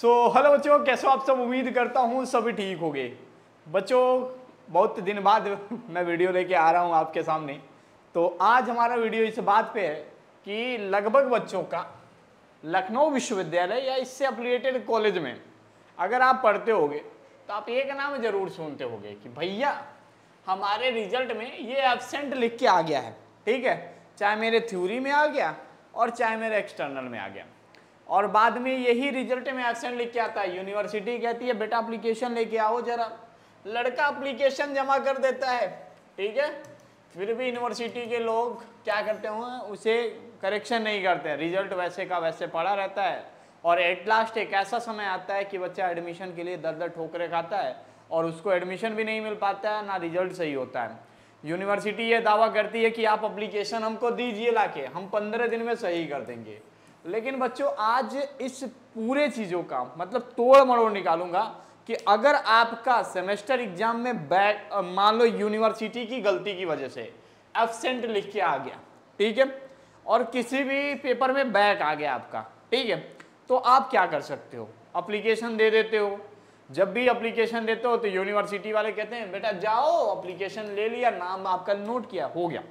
सो so, hello बच्चों कैसे हो आप सब? उम्मीद करता हूँ सभी ठीक हो गए बच्चों बहुत दिन बाद मैं वीडियो लेके आ रहा हूँ आपके सामने। तो आज हमारा वीडियो इस बात पे है कि लगभग बच्चों का लखनऊ विश्वविद्यालय या इससे अफिलिएटेड कॉलेज में अगर आप पढ़ते होगे तो आप एक नाम ज़रूर सुनते होगे कि भैया हमारे रिज़ल्ट में ये एबसेंट लिख के आ गया है। ठीक है? चाहे मेरे थ्योरी में आ गया और चाहे मेरे एक्सटर्नल में आ गया। और बाद में यही रिज़ल्ट में एबसेंट लिख के आता है। यूनिवर्सिटी कहती है, बेटा अप्लीकेशन लेके आओ जरा। लड़का अप्लीकेशन जमा कर देता है, ठीक है? फिर भी यूनिवर्सिटी के लोग क्या करते हैं, उसे करेक्शन नहीं करते। रिज़ल्ट वैसे का वैसे पड़ा रहता है। और एट लास्ट एक ऐसा समय आता है कि बच्चा एडमिशन के लिए दर दर ठोकरे खाता है और उसको एडमिशन भी नहीं मिल पाता है, ना रिज़ल्ट सही होता है। यूनिवर्सिटी ये दावा करती है कि आप अप्लीकेशन हमको दीजिए लाके, हम पंद्रह दिन में सही कर देंगे। लेकिन बच्चों, आज इस पूरे चीज़ों का मतलब तोड़ मरोड़ निकालूँगा कि अगर आपका सेमेस्टर एग्ज़ाम में बैक मान लो यूनिवर्सिटी की गलती की वजह से एबसेंट लिख के आ गया, ठीक है? और किसी भी पेपर में बैक आ गया आपका, ठीक है? तो आप क्या कर सकते हो? अप्लीकेशन दे देते हो। जब भी अप्लीकेशन देते हो तो यूनिवर्सिटी वाले कहते हैं, बेटा जाओ अप्लीकेशन ले लिया, नाम आपका नोट किया, हो गया।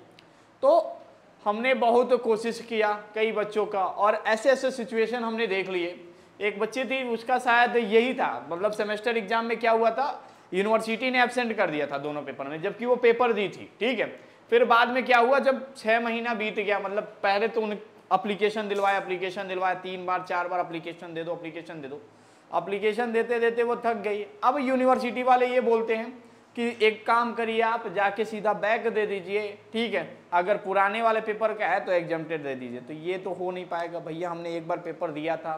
तो हमने बहुत कोशिश किया कई बच्चों का और ऐसे ऐसे सिचुएशन हमने देख लिए। एक बच्ची थी, उसका शायद यही था मतलब सेमेस्टर एग्ज़ाम में क्या हुआ था? यूनिवर्सिटी ने एबसेंट कर दिया था दोनों पेपर में जबकि वो पेपर दी थी, ठीक है? फिर बाद में क्या हुआ, जब छः महीना बीत गया मतलब पहले तो उन अप्लीकेशन दिलवाया अप्लीकेशन दिलवाया तीन बार, चार बार अप्लीकेशन दे दो अप्लीकेशन दे दो। अप्लीकेशन देते देते वो थक गई। अब यूनिवर्सिटी वाले ये बोलते हैं कि एक काम करिए आप, जाके सीधा बैक दे दीजिए, ठीक है? अगर पुराने वाले पेपर का है तो एग्जामटेड दे दीजिए। तो ये तो हो नहीं पाएगा। भैया, हमने एक बार पेपर दिया था।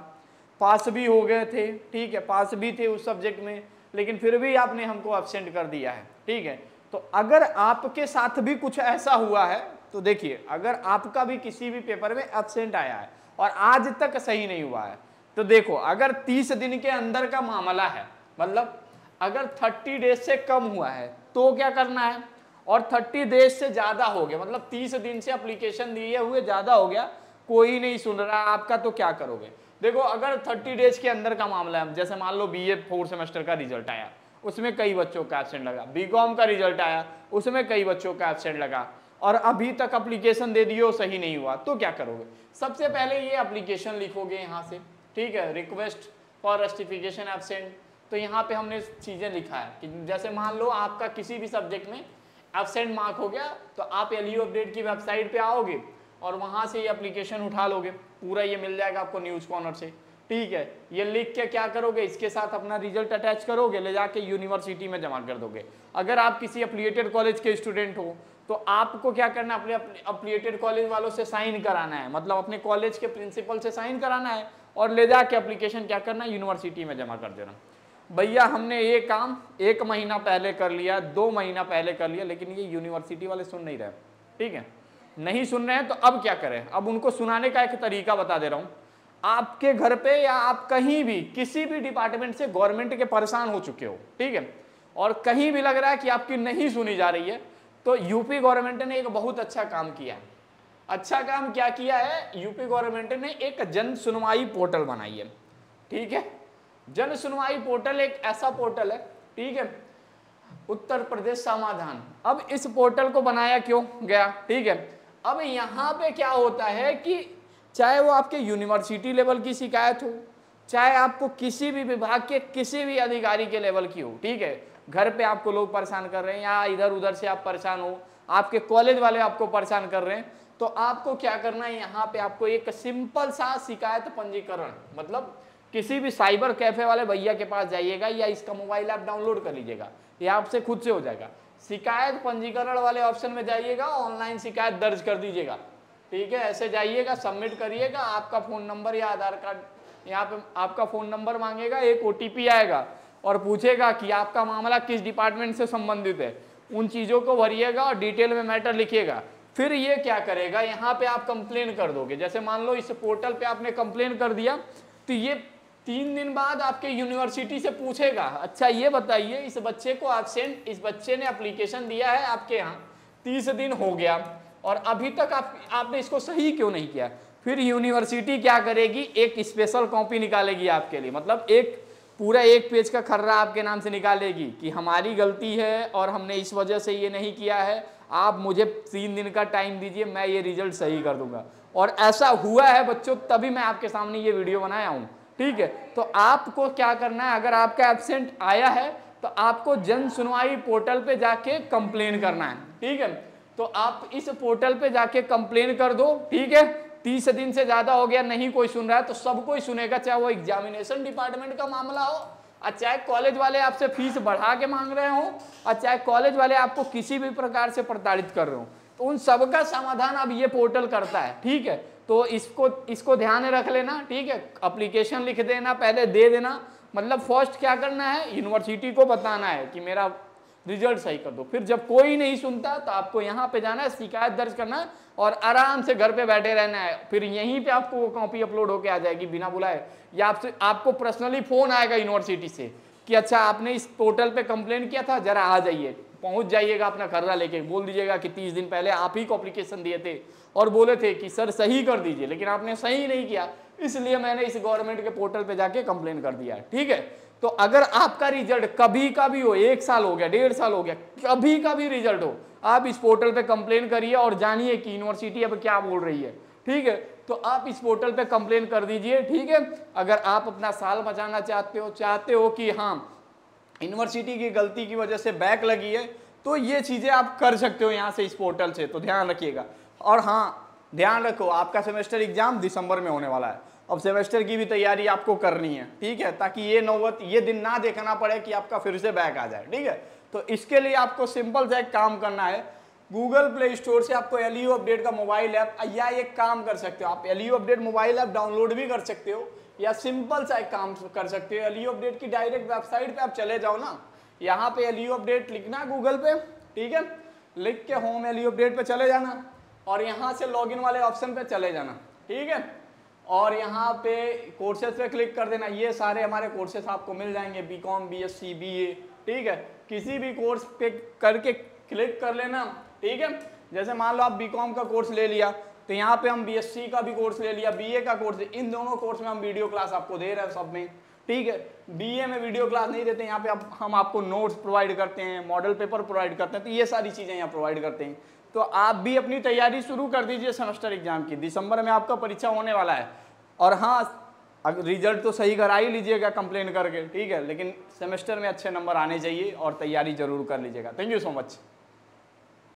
पास भी हो गए थे, ठीक है? पास भी थे उस सब्जेक्ट में, लेकिन फिर भी आपने हमको एबसेंट कर दिया है, ठीक है? तो अगर आपके साथ भी कुछ ऐसा हुआ है तो देखिए, अगर आपका भी किसी भी पेपर में एबसेंट आया है और आज तक सही नहीं हुआ है तो देखो, अगर 30 दिन के अंदर का मामला है मतलब अगर 30 डेज़ से कम हुआ है तो क्या करना है? और 30 डेज़ से ज़्यादा हो गया मतलब 30 दिन से अप्लीकेशन दिए हुए ज़्यादा हो गया, कोई नहीं सुन रहा, आपका तो क्या करोगे? देखो, अगर 30 डेज़ के अंदर का मामला है, जैसे मान लो बी ए फोर्थ सेमेस्टर का रिज़ल्ट आया, उसमें कई बच्चों का एबसेंट लगा बी कॉम का रिज़ल्ट आया, उसमें कई बच्चों का एबसेंट लगा, और अभी तक अप्लीकेशन दे दियो, सही नहीं हुआ तो क्या करोगे? सबसे पहले ये अप्लीकेशन लिखोगे यहाँ से, ठीक है? रिक्वेस्ट फॉर रस्टिफिकेशन एबसेंट तो यहाँ पे हमने चीज़ें लिखा है कि जैसे मान लो आपका किसी भी सब्जेक्ट में एबसेंट मार्क हो गया तो आप एलयू अपडेट की वेबसाइट पे आओगे और वहाँ से ये अप्लीकेशन उठा लोगे। पूरा ये मिल जाएगा आपको न्यूज़ कॉर्नर से। ठीक है, ये लिख के क्या करोगे? इसके साथ अपना रिज़ल्ट अटैच करोगे, ले जाके यूनिवर्सिटी में जमा कर दोगे। अगर आप किसी अप्लीएटेड कॉलेज के स्टूडेंट हो तो आपको क्या करना है? अपने अप्लीएटेड कॉलेज वालों से साइन कराना है। मतलब अपने कॉलेज के प्रिंसिपल से साइन कराना है और ले जाके अप्लीकेशन क्या करना है? यूनिवर्सिटी में जमा कर देना। भैया, हमने ये काम एक महीना पहले कर लिया, दो महीना पहले कर लिया, लेकिन ये यूनिवर्सिटी वाले सुन नहीं रहे। ठीक है? नहीं सुन रहे हैं तो अब क्या करें? अब उनको सुनाने का एक तरीका बता दे रहा हूँ। आपके घर पे या आप कहीं भी, किसी भी डिपार्टमेंट से गवर्नमेंट के परेशान हो चुके हो, ठीक है? और कहीं भी लग रहा है कि आपकी नहीं सुनी जा रही है तो यूपी गवर्नमेंट ने एक बहुत अच्छा काम किया है। अच्छा काम क्या किया है? यूपी गवर्नमेंट ने एक जन सुनवाई पोर्टल बनाई है। ठीक है? जन सुनवाई पोर्टल एक ऐसा पोर्टल है, ठीक है? उत्तर प्रदेश समाधान। अब इस पोर्टल को बनाया क्यों गया, ठीक है? अब यहाँ पे क्या होता है कि चाहे वो आपके यूनिवर्सिटी लेवल की शिकायत हो, चाहे आपको किसी भी विभाग के किसी भी अधिकारी के लेवल की हो, ठीक है? घर पे आपको लोग परेशान कर रहे हैं या इधर उधर से आप परेशान हो, आपके कॉलेज वाले आपको परेशान कर रहे हैं तो आपको क्या करना है? यहाँ पे आपको एक सिंपल सा शिकायत पंजीकरण मतलब किसी भी साइबर कैफ़े वाले भैया के पास जाइएगा या इसका मोबाइल ऐप डाउनलोड कर लीजिएगा, ये आपसे खुद से हो जाएगा। शिकायत पंजीकरण वाले ऑप्शन में जाइएगा, ऑनलाइन शिकायत दर्ज कर दीजिएगा। ठीक है, ऐसे जाइएगा, सबमिट करिएगा, आपका फ़ोन नंबर या आधार कार्ड, यहाँ पे आपका फ़ोन नंबर मांगेगा, एक ओटीपी आएगा और पूछेगा कि आपका मामला किस डिपार्टमेंट से संबंधित है। उन चीज़ों को भरिएगा और डिटेल में मैटर लिखिएगा। फिर ये क्या करेगा, यहाँ पे आप कंप्लेन कर दोगे। जैसे मान लो इस पोर्टल पे आपने कंप्लेन कर दिया तो ये तीन दिन बाद आपके यूनिवर्सिटी से पूछेगा अच्छा ये बताइए, इस बच्चे को एबसेंट इस बच्चे ने अप्लीकेशन दिया है आपके यहाँ, तीस दिन हो गया, और अभी तक आप, आपने इसको सही क्यों नहीं किया? फिर यूनिवर्सिटी क्या करेगी? एक स्पेशल कॉपी निकालेगी आपके लिए मतलब एक, पूरा एक पेज का खर्रा आपके नाम से निकालेगी कि हमारी गलती है और हमने इस वजह से ये नहीं किया है, आप मुझे तीन दिन का टाइम दीजिए, मैं ये रिज़ल्ट सही कर दूँगा। और ऐसा हुआ है बच्चों, तभी मैं आपके सामने ये वीडियो बनाया हूँ। ठीक है? तो आपको क्या करना है? अगर आपका एबसेंट आया है तो आपको जन सुनवाई पोर्टल पे जाके कंप्लेन करना है, ठीक है? तो आप इस पोर्टल पे जाके कंप्लेन कर दो, ठीक है? तीस दिन से ज़्यादा हो गया, नहीं कोई सुन रहा है तो सब कोई सुनेगा, चाहे वो एग्जामिनेशन डिपार्टमेंट का मामला हो, और चाहे कॉलेज वाले आपसे फ़ीस बढ़ा के मांग रहे हो, और चाहे कॉलेज वाले आपको किसी भी प्रकार से प्रताड़ित कर रहे हो तो उन सबका समाधान अब ये पोर्टल करता है, ठीक है? तो इसको इसको ध्यान रख लेना, ठीक है? अप्लीकेशन लिख देना, पहले दे देना। मतलब फ़र्स्ट क्या करना है? यूनिवर्सिटी को बताना है कि मेरा रिज़ल्ट सही कर दो। फिर जब कोई नहीं सुनता तो आपको यहाँ पे जाना है, शिकायत दर्ज करना और आराम से घर पे बैठे रहना है। फिर यहीं पे आपको वो कॉपी अपलोड होके आ जाएगी बिना बुलाए। या आपसे, आपको पर्सनली फ़ोन आएगा यूनिवर्सिटी से कि अच्छा आपने इस पोर्टल पे कंप्लेन किया था, जरा आ जाइए। पहुँच जाइएगा अपना खर्रा लेके। बोल दीजिएगा कि तीस दिन पहले आप ही को अप्लीकेशन दिए थे और बोले थे कि, सर, सही कर दीजिए। लेकिन आपने सही नहीं किया। इसलिए मैंने इस गवर्नमेंट के पोर्टल पे जाके कंप्लेन कर दिया ठीक है? तो अगर आपका रिज़ल्ट कभी का भी हो, एक साल हो गया, डेढ़ साल हो गया, कभी का भी रिज़ल्ट हो, आप इस पोर्टल पे कंप्लेन करिए और जानिए कि यूनिवर्सिटी अब क्या बोल रही है। ठीक है? तो आप इस पोर्टल पे कंप्लेन कर दीजिए। ठीक है? अगर आप अपना साल बचाना चाहते हो चाहते हो कि हाँ यूनिवर्सिटी की गलती की वजह से बैक लगी है तो ये चीज़ें आप कर सकते हो यहाँ से इस पोर्टल से तो ध्यान रखिएगा। और हाँ ध्यान रखो, आपका सेमेस्टर एग्ज़ाम दिसंबर में होने वाला है। अब सेमेस्टर की भी तैयारी आपको करनी है, ठीक है? ताकि ये नौबत, ये दिन ना देखना पड़े कि आपका फिर से बैक आ जाए, ठीक है? तो इसके लिए आपको सिंपल सा एक काम करना है। गूगल प्ले स्टोर से आपको एल अपडेट का मोबाइल ऐप या एक काम कर सकते हो, आप L update mobile app download भी कर सकते हो या सिंपल सा एक काम कर सकते हो एल अपडेट की डायरेक्ट वेबसाइट पे आप चले जाओ ना। यहाँ पे एल अपडेट लिखना गूगल पे, ठीक है? लिख के होम एल अपडेट पे चले जाना और यहाँ से लॉगिन वाले ऑप्शन पे चले जाना, ठीक है? और यहाँ पे कोर्सेज पे क्लिक कर देना। ये सारे हमारे कोर्सेज आपको मिल जाएँगे B com B S C B A ठीक है? किसी भी कोर्स पे करके क्लिक कर लेना, ठीक है? जैसे मान लो आप बी कॉम का कोर्स ले लिया तो यहाँ पे हम बी एस सी का भी कोर्स ले लिया बी ए का कोर्स इन दोनों कोर्स में हम वीडियो क्लास आपको दे रहे हैं सब में। ठीक है? बी ए में वीडियो क्लास नहीं देते, यहाँ पे आप हम आपको नोट्स प्रोवाइड करते हैं मॉडल पेपर प्रोवाइड करते हैं तो ये सारी चीज़ें यहाँ प्रोवाइड करते हैं। तो आप भी अपनी तैयारी शुरू कर दीजिए सेमेस्टर एग्ज़ाम की। दिसंबर में आपका परीक्षा होने वाला है। और हाँ रिज़ल्ट तो सही करा ही लीजिएगा कंप्लेन करके, ठीक है? लेकिन सेमेस्टर में अच्छे नंबर आने चाहिए और तैयारी ज़रूर कर लीजिएगा। Thank you so much